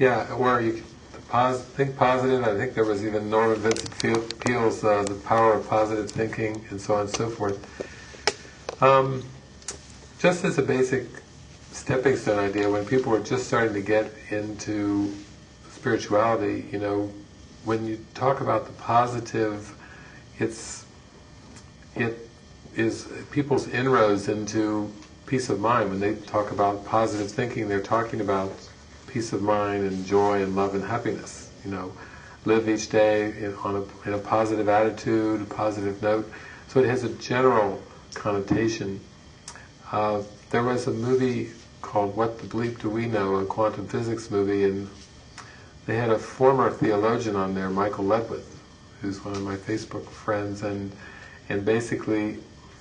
Yeah, or you pos- think positive. I think there was even Norman Vincent Peale's uh, The Power of Positive Thinking, and so on and so forth. Um, just as a basic stepping stone idea, when people were just starting to get into spirituality, you know, when you talk about the positive, it's it is people's inroads into peace of mind. When they talk about positive thinking, they're talking about peace of mind and joy and love and happiness. You know, live each day in, on a, in a positive attitude, a positive note. So it has a general connotation. Uh, there was a movie called What the Bleep Do We Know, a quantum physics movie, and they had a former theologian on there, Michael Ledwith, who's one of my Facebook friends, and and basically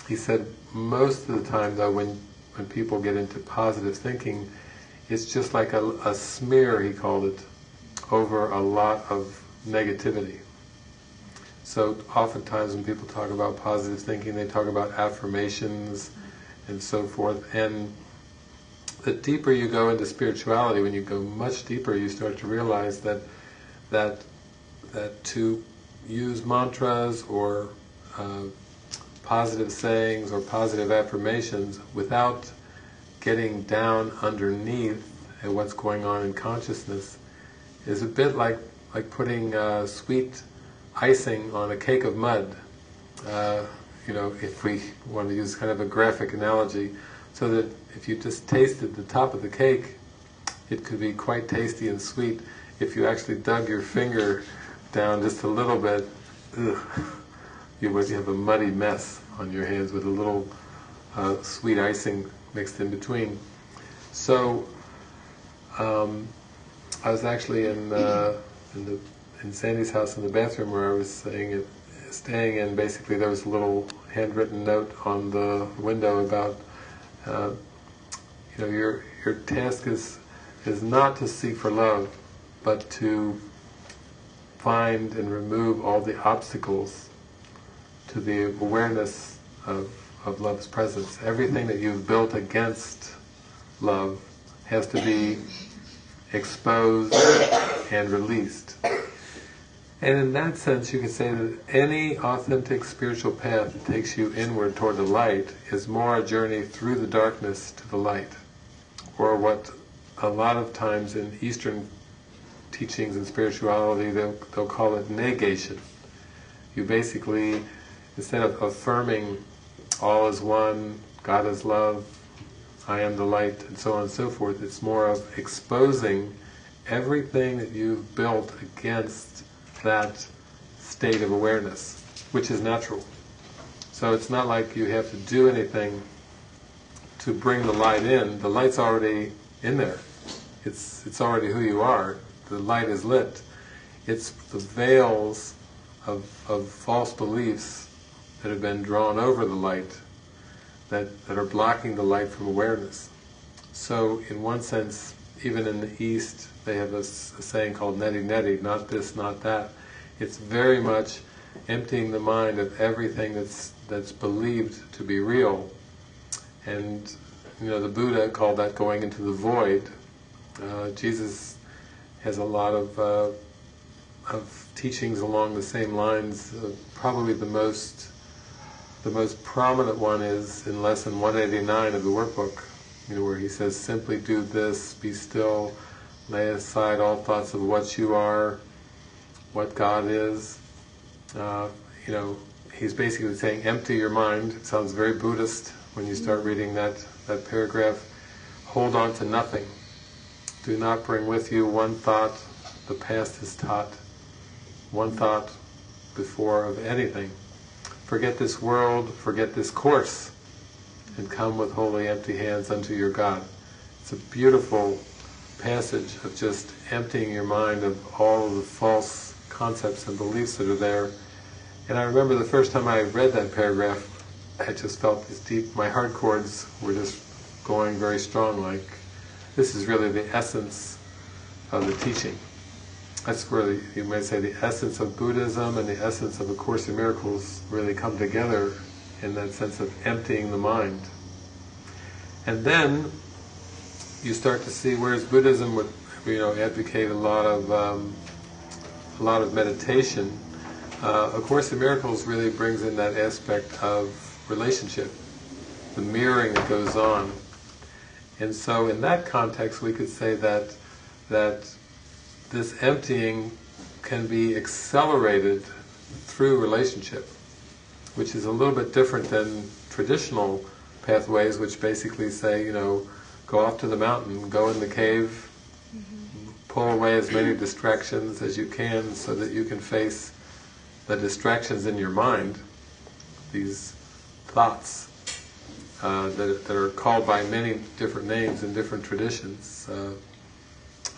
he said most of the time though when when people get into positive thinking, it's just like a, a smear, he called it, over a lot of negativity. So oftentimes when people talk about positive thinking, they talk about affirmations and so forth. And the deeper you go into spirituality, when you go much deeper, you start to realize that that that to use mantras or uh, positive sayings or positive affirmations without getting down underneath at what's going on in consciousness is a bit like like putting uh, sweet icing on a cake of mud. Uh, you know, if we want to use kind of a graphic analogy, so that if you just tasted the top of the cake, it could be quite tasty and sweet. If you actually dug your finger down just a little bit, ugh, you would have a muddy mess on your hands with a little uh, sweet icing mixed in between. So, um, I was actually in, uh, in, the, in Sandy's house in the bathroom where I was staying, at, staying and basically there was a little handwritten note on the window about, uh, you know, your your task is is not to seek for love, but to find and remove all the obstacles to the awareness of, of love's presence. Everything that you've built against love has to be exposed and released. And in that sense, you can say that any authentic spiritual path that takes you inward toward the light is more a journey through the darkness to the light. Or what a lot of times in Eastern teachings and spirituality, they'll, they'll call it negation. You basically, instead of affirming all is one, God is love, I am the light, and so on and so forth, it's more of exposing everything that you've built against that state of awareness, which is natural. So it's not like you have to do anything to bring the light in. The light's already in there. It's it's already who you are. The light is lit. It's the veils of, of false beliefs that have been drawn over the light that, that are blocking the light from awareness. So in one sense, even in the East, they have a, a saying called neti neti, not this, not that. It's very much emptying the mind of everything that's that's believed to be real. And you know, the Buddha called that going into the void. Uh, Jesus has a lot of uh, of teachings along the same lines. Uh, probably the most the most prominent one is in lesson 189 of the workbook, you know, where he says, "Simply do this: be still, lay aside all thoughts of what you are, what God is." Uh, you know, he's basically saying, empty your mind. It sounds very Buddhist when you start reading that that paragraph. Hold on to nothing. Do not bring with you one thought the past is taught, one thought before of anything. Forget this world, forget this course, and come with holy empty hands unto your God. It's a beautiful passage of just emptying your mind of all of the false concepts and beliefs that are there. And I remember the first time I read that paragraph, I just felt this deep, my heart chords were just going very strong, like this is really the essence of the teaching. That's where the, you might say the essence of Buddhism and the essence of A Course in Miracles really come together in that sense of emptying the mind. And then you start to see, whereas Buddhism would, you know, advocate a lot of um, a lot of meditation. Uh, a Course in Miracles really brings in that aspect of relationship, the mirroring that goes on. And so, in that context, we could say that that this emptying can be accelerated through relationship, which is a little bit different than traditional pathways, which basically say, you know, go off to the mountain, go in the cave, mm-hmm. pull away as many distractions as you can so that you can face the distractions in your mind, these thoughts uh, that, that are called by many different names in different traditions. Uh,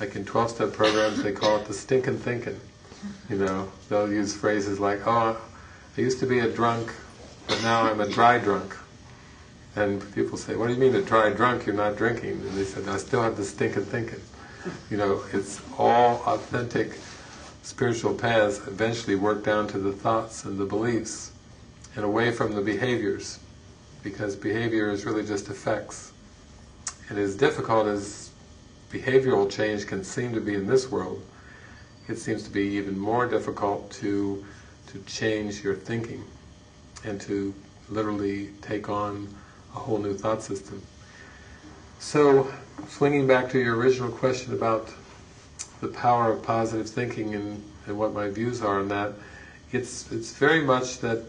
like in 12-step programs, they call it the stinking thinking. You know, they'll use phrases like, oh, I used to be a drunk, but now I'm a dry drunk. And people say, what do you mean a dry drunk, you're not drinking? And they said, I still have the stinking thinking. You know, it's all authentic spiritual paths eventually work down to the thoughts and the beliefs and away from the behaviors because behavior is really just effects. And as difficult as behavioral change can seem to be in this world, it seems to be even more difficult to to change your thinking and to literally take on a whole new thought system. So, swinging back to your original question about the power of positive thinking and, and what my views are on that, it's it's very much that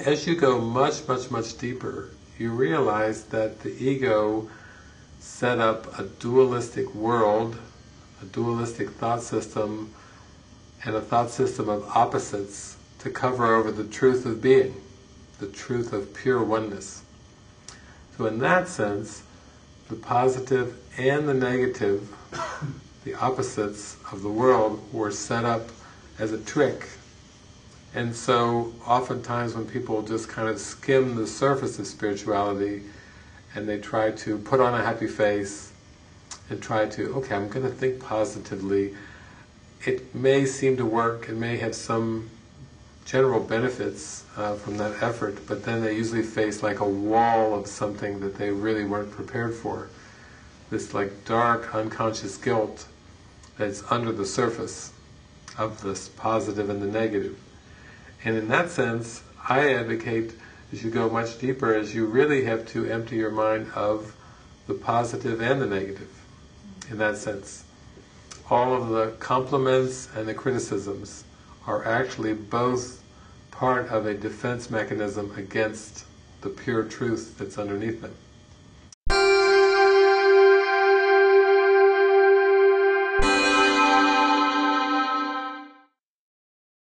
as you go much, much, much deeper, you realize that the ego set up a dualistic world, a dualistic thought system, and a thought system of opposites to cover over the truth of being, the truth of pure oneness. So in that sense, the positive and the negative, the opposites of the world, were set up as a trick and so oftentimes when people just kind of skim the surface of spirituality and they try to put on a happy face and try to, okay, I'm going to think positively, it may seem to work, it may have some general benefits uh, from that effort, but then they usually face like a wall of something that they really weren't prepared for. This like dark unconscious guilt that's under the surface of this positive and the negative. And in that sense, I advocate as you go much deeper, as you really have to empty your mind of the positive and the negative, in that sense. All of the compliments and the criticisms are actually both part of a defense mechanism against the pure truth that's underneath them.